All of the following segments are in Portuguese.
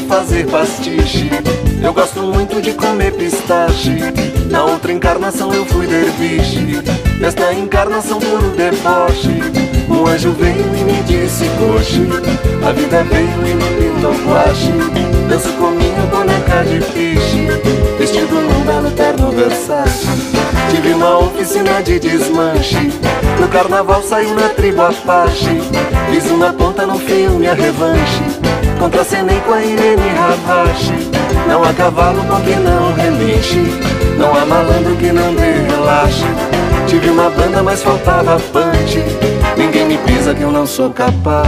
pastiche. Eu gosto muito de comer pistache. Na outra encarnação eu fui derviche. Nesta encarnação puro deboche. Um anjo veio e me disse, coxe. A vida veio e me pintou guache. Danço com minha boneca de piche. Vestido num belo terno Versace. Tive uma oficina de desmanche. No carnaval saiu na tribo Apache. Fiz uma ponta no filme A Revanche. Contracenei com a Irene Ravache. Não há cavalo com que não relinche. Não há malandro que não dê relaxe. Tive uma banda, mas faltava punch. Ninguém me pisa que eu não sou capaz.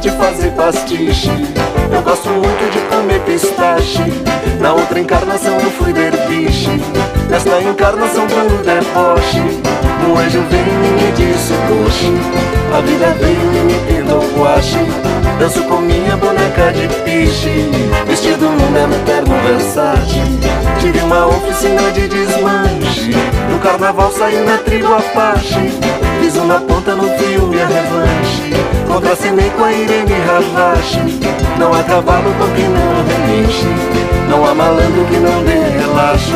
De fazer pastiche. Eu gosto muito de comer pistache. Na outra encarnação eu fui derviche. Nesta encarnação puro deboche. Um anjo veio e me disse, coxe. A vida veio e me pintou guache. Danço com minha boneca de piche. Vestido num belo terno Versace. Tive uma oficina de desmanche. No carnaval saí na tribo Apache. Fiz uma ponta no filme A Revanche. Com a Não há cavalo com que não relinche. Não há malandro que não dê relaxo.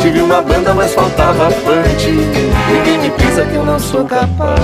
Tive uma banda, mas faltava punch. Ninguém me pisa que eu não sou capaz.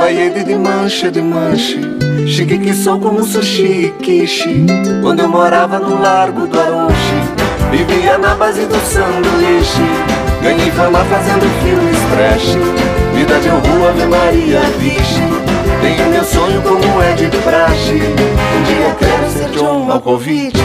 Trabalhei de dimanche, de manche. Chique que sou como sushi e quiche. Quando eu morava no Largo do Aronche Vivia na base do sanduíche. Ganhei fama fazendo filmes trash. Vida de rua, Ave Maria, vixe. Tenho meu sonho como é de praxe. Um dia quero ser John Malkovich